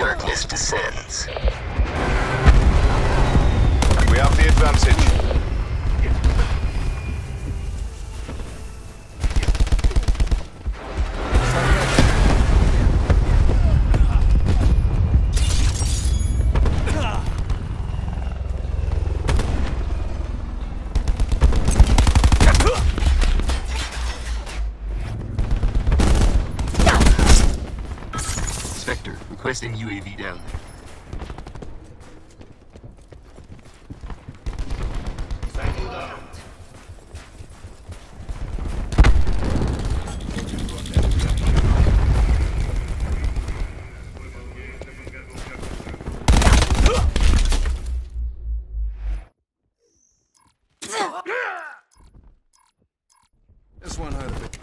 darkness descends. We have the advantage. Requesting UAV down. This one hurt a bit.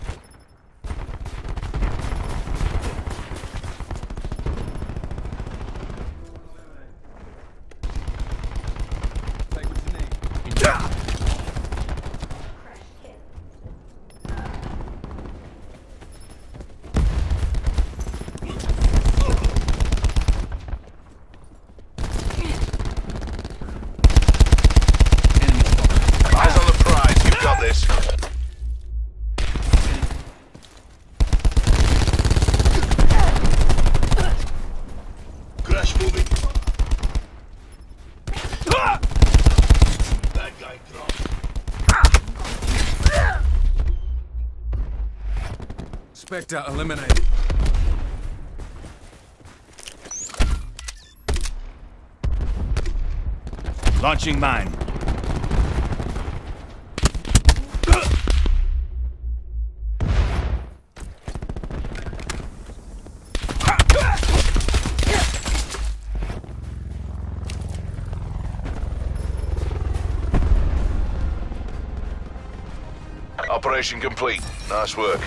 Spectre eliminated. Launching mine. Operation complete. Nice work.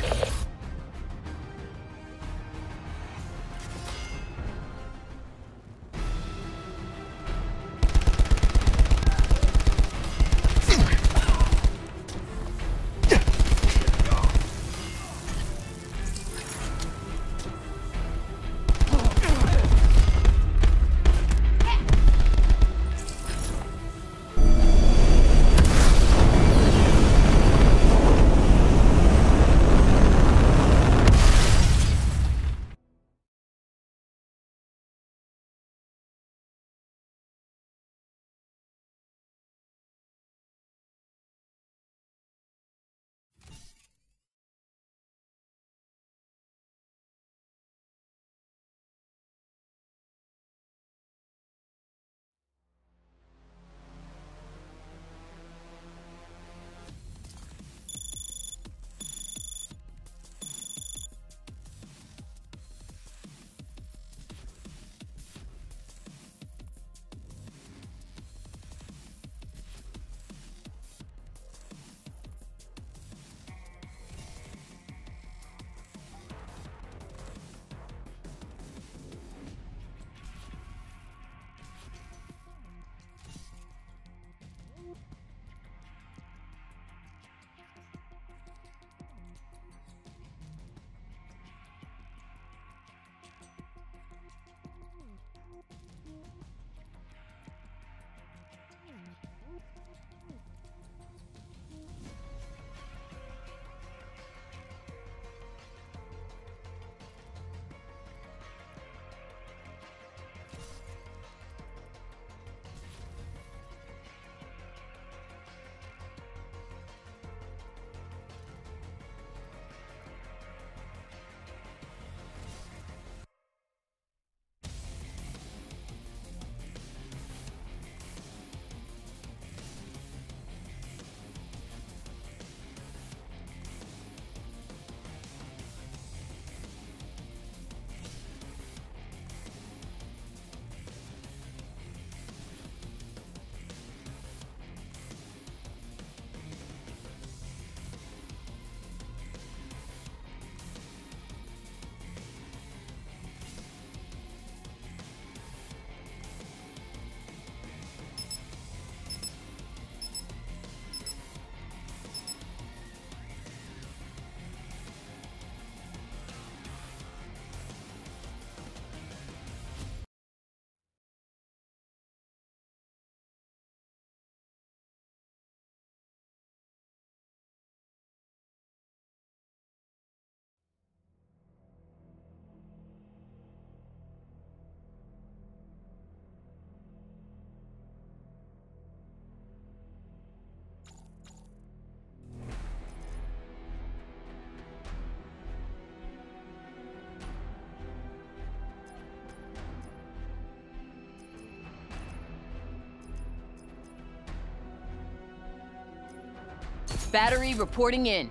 Battery reporting in.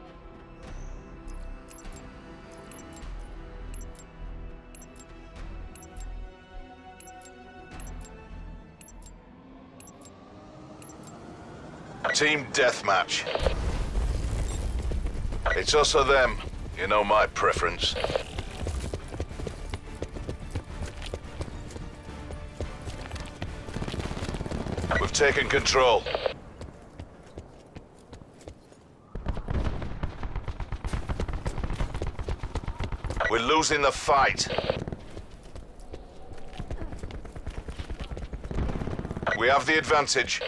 Team deathmatch. It's us or them. You know my preference. We've taken control. Losing the fight. We have the advantage.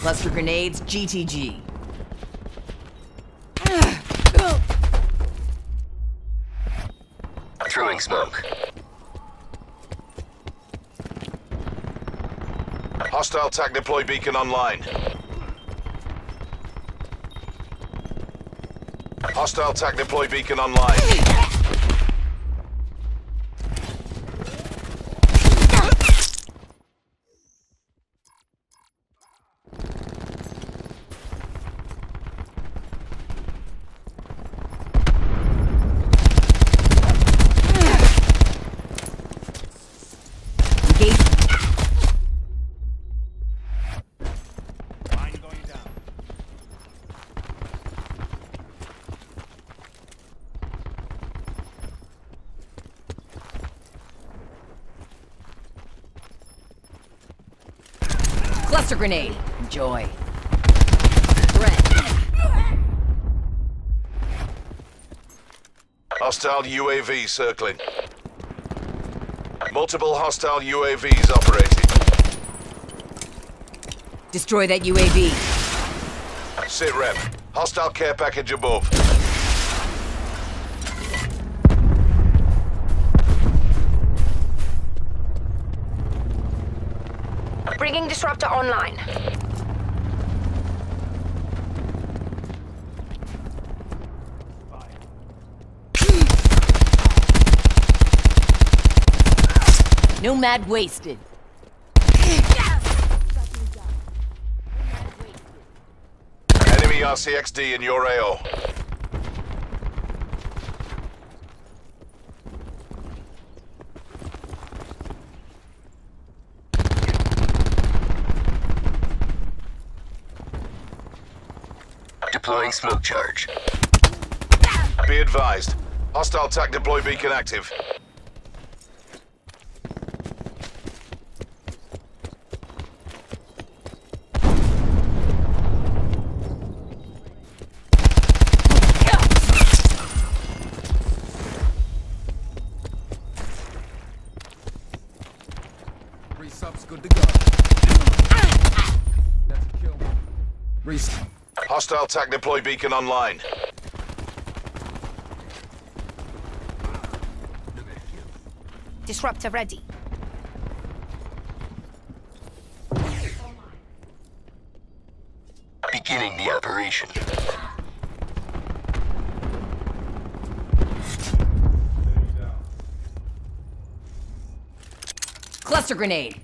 Cluster grenades, GTG. Smoke. Hostile TAC deploy beacon online. Hostile TAC deploy beacon online. Engage. Mine going down. Cluster grenade. Enjoy. Threat. Hostile UAV circling. Multiple hostile UAVs operating. Destroy that UAV. Sit rep. Hostile care package above. Bringing disruptor online. Nomad wasted. Enemy RCXD in your AO. Smoke charge. Be advised. Hostile TAC deploy beacon active. Resub's good to go. That's a kill. Res. Hostile TAC deploy beacon online. Disruptor ready. Beginning the operation. Cluster grenade.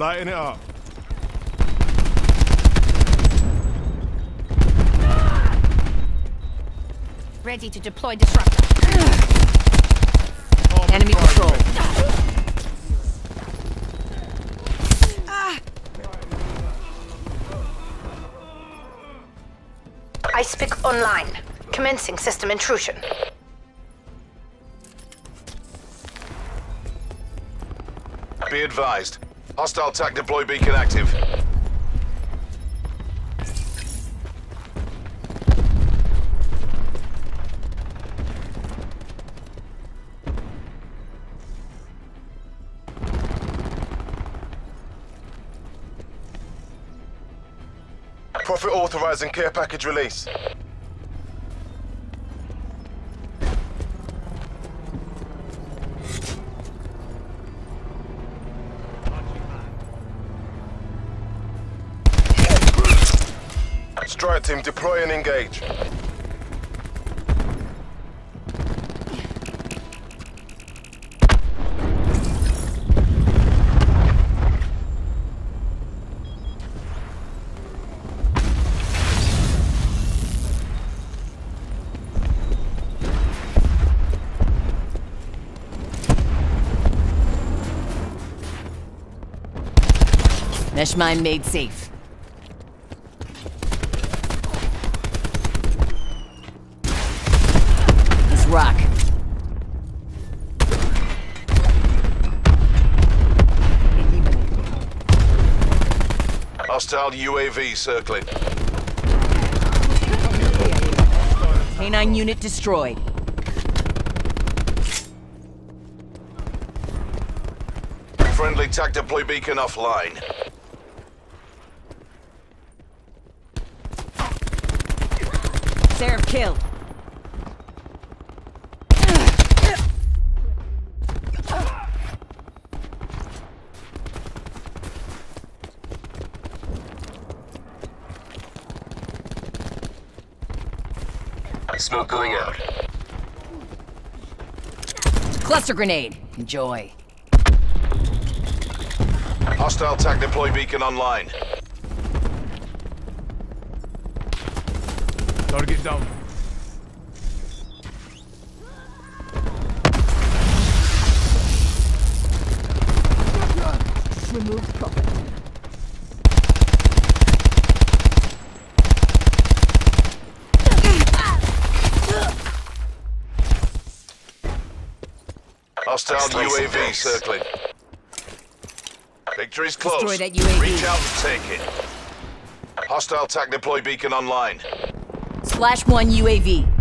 Lighten it up. Ready to deploy disruptor. On Enemy control. Ah. I speak online. Commencing system intrusion. Be advised. Hostile TAC deploy beacon active. Profit authorizing care package release. Strike team, deploy and engage. Mesh mine made safe. Rock. Hostile UAV circling. K9 unit destroyed. Friendly TAC deploy beacon offline. Seraph killed. Smoke going out. Cluster grenade. Enjoy. Hostile TAC deploy beacon online. Target down. Hostile Slice and UAV dice. circling. Victory's close. Destroy that UAV. Reach out and take it. Hostile TAC deploy beacon online. Slash 1 UAV.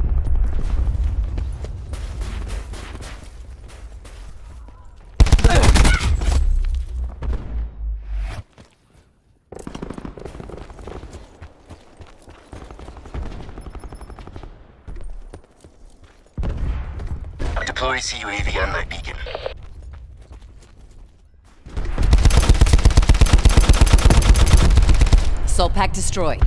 Deploy CUAV on that beacon. Assault pack destroyed.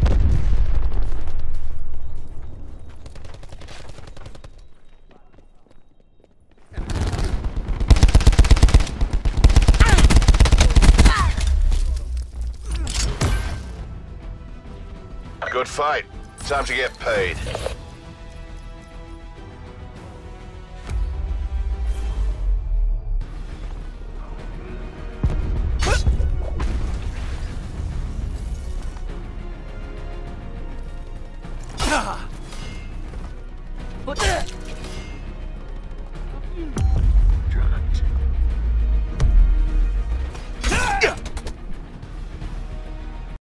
Good fight. Time to get paid.